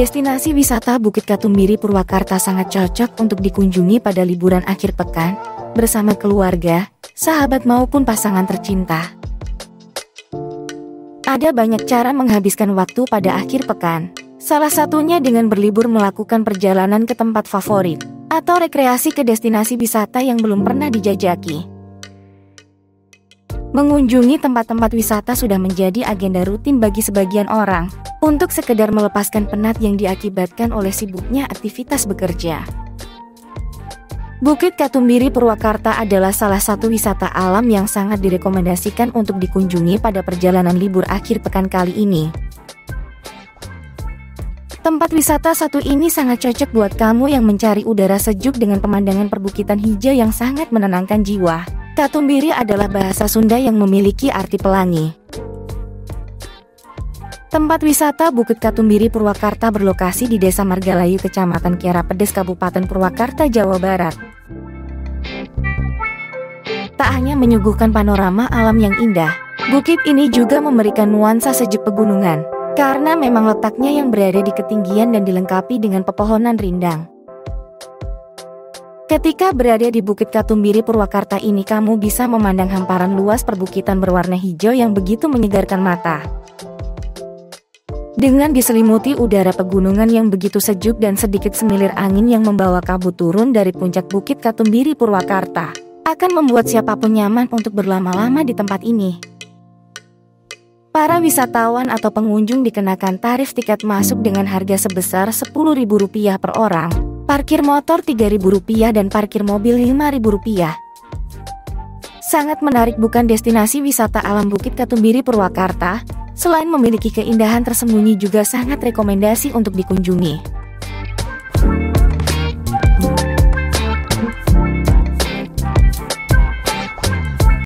Destinasi wisata Bukit Katumbiri Purwakarta sangat cocok untuk dikunjungi pada liburan akhir pekan, bersama keluarga, sahabat maupun pasangan tercinta. Ada banyak cara menghabiskan waktu pada akhir pekan. Salah satunya dengan berlibur melakukan perjalanan ke tempat favorit, atau rekreasi ke destinasi wisata yang belum pernah dijajaki. Mengunjungi tempat-tempat wisata sudah menjadi agenda rutin bagi sebagian orang, untuk sekedar melepaskan penat yang diakibatkan oleh sibuknya aktivitas bekerja. Bukit Katumbiri Purwakarta adalah salah satu wisata alam yang sangat direkomendasikan untuk dikunjungi pada perjalanan libur akhir pekan kali ini. Tempat wisata satu ini sangat cocok buat kamu yang mencari udara sejuk dengan pemandangan perbukitan hijau yang sangat menenangkan jiwa. Katumbiri adalah bahasa Sunda yang memiliki arti pelangi. Tempat wisata Bukit Katumbiri Purwakarta berlokasi di Desa Margalayu, Kecamatan Kiara Pedes, Kabupaten Purwakarta, Jawa Barat. Tak hanya menyuguhkan panorama alam yang indah, bukit ini juga memberikan nuansa sejuk pegunungan, karena memang letaknya yang berada di ketinggian dan dilengkapi dengan pepohonan rindang. Ketika berada di Bukit Katumbiri Purwakarta ini kamu bisa memandang hamparan luas perbukitan berwarna hijau yang begitu menyegarkan mata. Dengan diselimuti udara pegunungan yang begitu sejuk dan sedikit semilir angin yang membawa kabut turun dari puncak Bukit Katumbiri Purwakarta, akan membuat siapa pun nyaman untuk berlama-lama di tempat ini. Para wisatawan atau pengunjung dikenakan tarif tiket masuk dengan harga sebesar Rp10.000 per orang, parkir motor Rp3.000 dan parkir mobil Rp5.000. Sangat menarik bukan destinasi wisata alam Bukit Katumbiri Purwakarta, Selain memiliki keindahan tersembunyi juga sangat rekomendasi untuk dikunjungi.